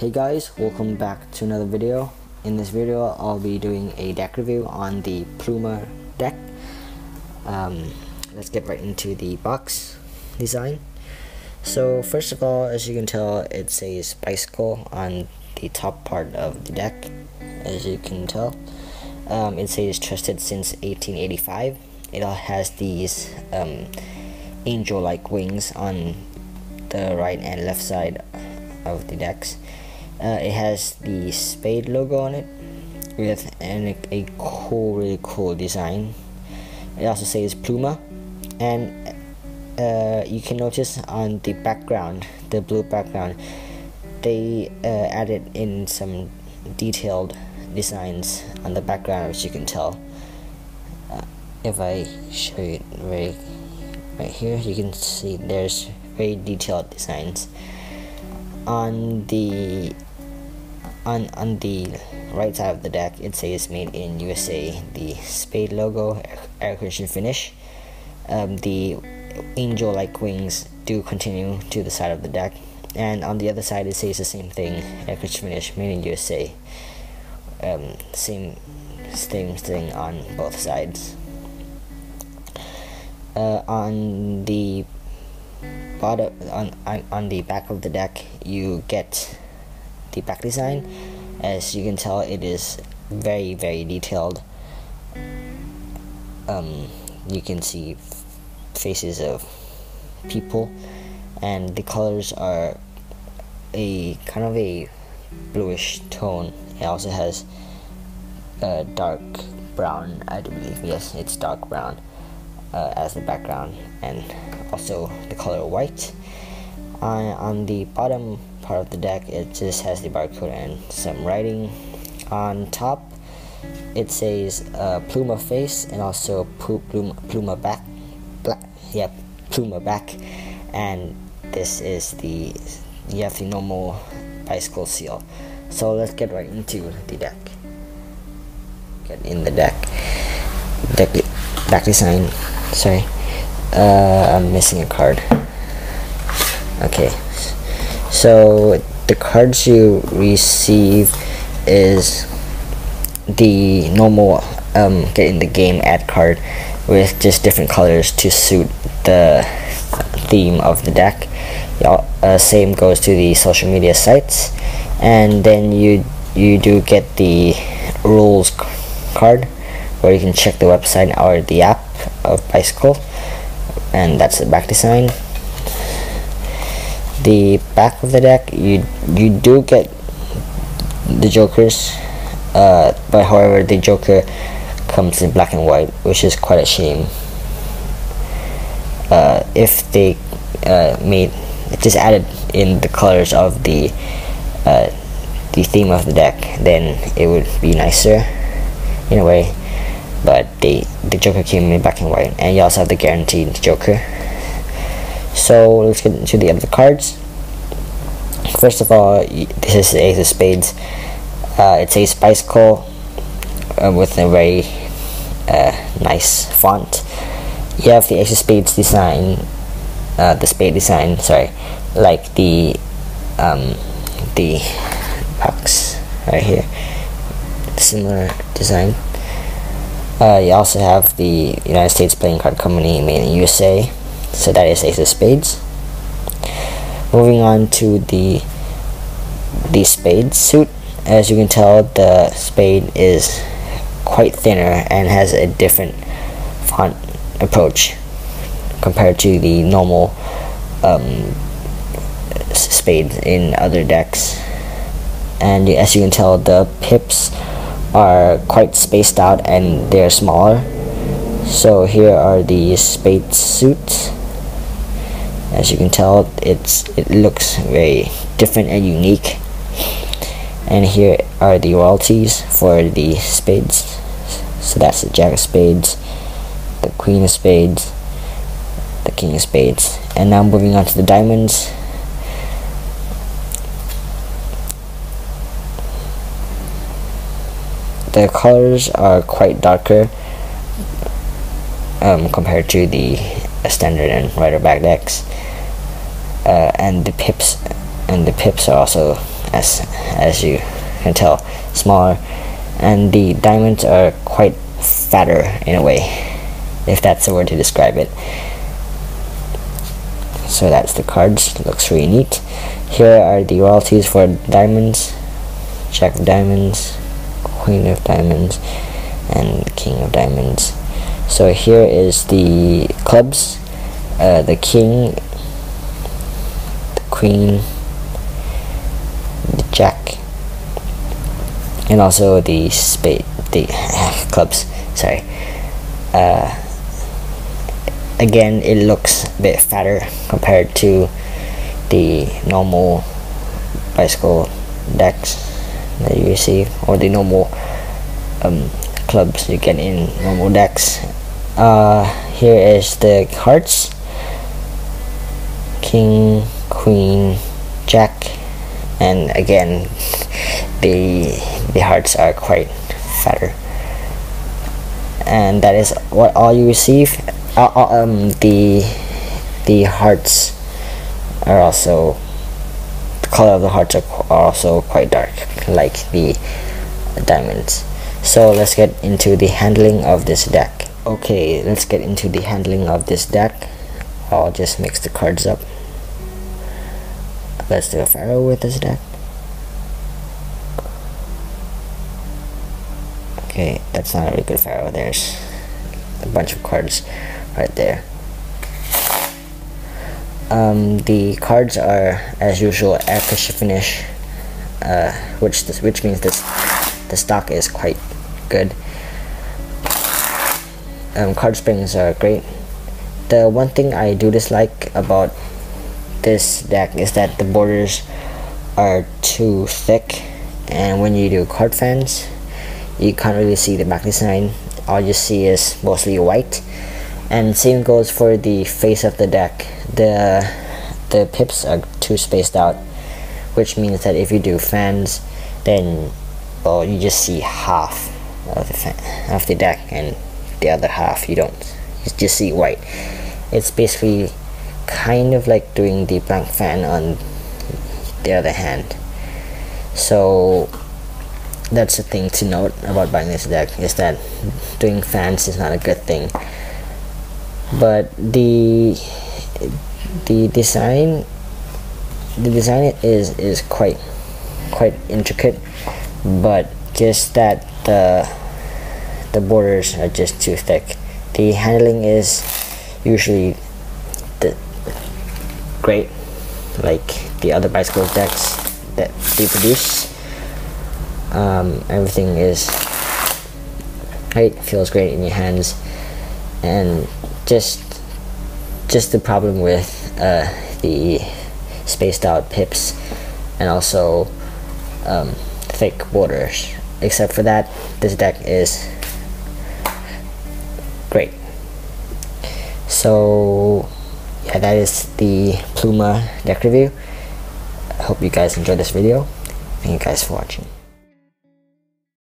Hey guys, welcome back to another video. In this video, I'll be doing a deck review on the Pluma deck. Um, let's get right into the box design. So first of all, as you can tell, it says bicycle on the top part of the deck. As you can tell, um, it says trusted since 1885. It all has these um, angel-like wings on the right and left side of the decks. Uh, it has the spade logo on it with an, a cool, really cool design. It also says Pluma, and uh, you can notice on the background, the blue background, they uh, added in some detailed designs on the background, as you can tell. Uh, if I show you very right here, you can see there's very detailed designs on the on on the right side of the deck it says made in USA the spade logo air cushion finish. Um, the angel like wings do continue to the side of the deck. And on the other side it says the same thing air cushion finish made in USA um, same same thing on both sides. Uh, on the bottom on, on on the back of the deck you get the back design. As you can tell it is very very detailed. Um, you can see faces of people and the colors are a kind of a bluish tone. It also has a dark brown I do believe. Yes it's dark brown uh, as the background and also the color white on, on the bottom part of the deck it just has the barcode and some writing. On top it says uh, pluma face and also pluma, pluma back black yeah pluma back. And this is the you have the normal bicycle seal. So let's get right into the deck. Get in the deck. Deck back design. Sorry. Uh, I'm missing a card okay. So the cards you receive is the normal um, get in the game ad card with just different colors to suit the theme of the deck. Uh, same goes to the social media sites. And then you you do get the rules card where you can check the website or the app of bicycle. And that's the back design the back of the deck you you do get the jokers uh, but however the joker comes in black and white which is quite a shame. Uh, if they uh, made just added in the colors of the uh, the theme of the deck then it would be nicer in a way. But the the joker came in black and white and you also have the guaranteed joker so let's get into the other cards. First of all, this is Ace of Spades. Uh, it's a bicycle uh, with a very uh, nice font. You have the Ace of Spades design, uh, the spade design, sorry, like the um, the box right here, similar design. Uh, you also have the United States Playing Card Company made in USA so that is ace of spades. Moving on to the the spade suit. As you can tell the spade is quite thinner and has a different font approach compared to the normal um, spade in other decks. And as you can tell the pips are quite spaced out and they're smaller. So here are the spade suits as you can tell it's it looks very different and unique. And here are the royalties for the spades. So that's the jack of spades the queen of spades the king of spades. And now moving on to the diamonds. The colors are quite darker um, compared to the standard and rider back decks uh, and the pips and the pips are also as as you can tell smaller. And the diamonds are quite fatter in a way if that's the word to describe it. So that's the cards. Looks really neat. Here are the royalties for diamonds. Jack of diamonds queen of diamonds and king of diamonds so here is the clubs. Uh, the king the queen the jack and also the spade the clubs. Sorry. Uh, again it looks a bit fatter compared to the normal bicycle decks that you see or the normal um, clubs you get in normal decks uh, here is the hearts king queen jack and again the the hearts are quite fatter. And that is what all you receive. Uh, uh, um, the the hearts are also the color of the hearts are, are also quite dark like the diamonds. So let's get into the handling of this deck okay let's get into the handling of this deck. I'll just mix the cards up. Let's do a faro with this deck. Okay that's not a really good faro there's a bunch of cards right there. Um, the cards are as usual air cushion finish uh, which this, which means this the stock is quite good um, card springs are great. The one thing I do dislike about this deck is that the borders are too thick and when you do card fans you can't really see the back design all you see is mostly white. And same goes for the face of the deck. The the pips are too spaced out which means that if you do fans then well you just see half of the fan, of the deck and the other half. You don't you just see white. It's basically kind of like doing the blank fan on the other hand. So that's the thing to note about buying this deck is that doing fans is not a good thing. But the the design the design is is quite quite intricate. But just that the the borders are just too thick. The handling is usually the great like the other bicycle decks that they produce. Um, everything is great feels great in your hands. And just just the problem with uh, the spaced out pips and also um, thick borders. Except for that this deck is so yeah that is the Pluma deck review. I hope you guys enjoyed this video. Thank you guys for watching